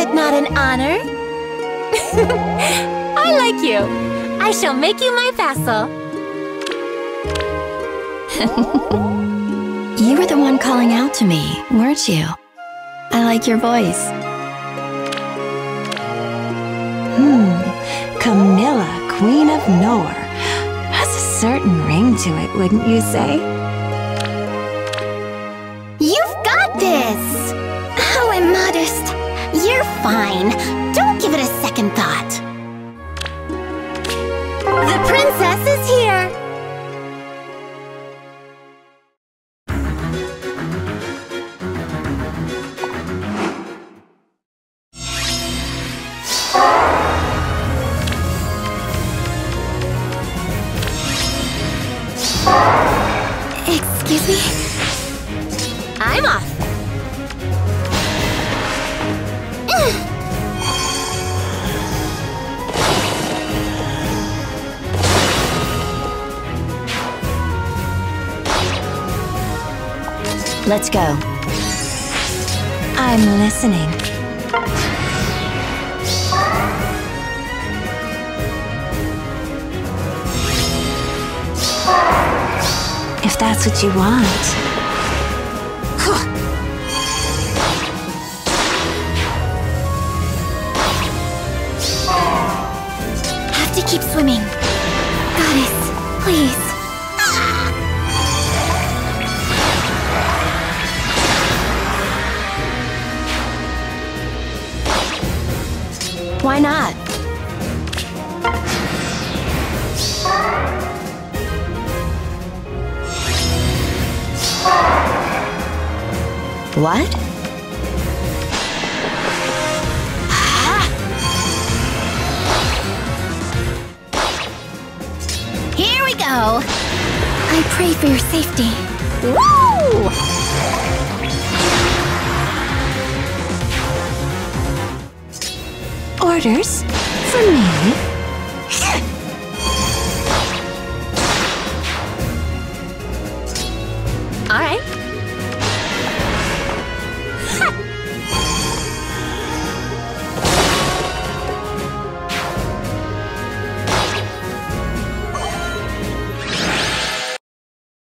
it not an honor? I like you. I shall make you my vassal. you were the one calling out to me, weren't you? I like your voice. Hmm, Camilla, Queen of Nohr. Has a certain ring to it, wouldn't you say? You've got this! How immodest. You're fine. Don't give it a second thought. The princess is here! Excuse me? I'm off. Let's go. I'm listening. If that's what you want. Have to keep swimming. Why not? What? Ah! Here we go. I pray for your safety. Woo! orders for me. All right.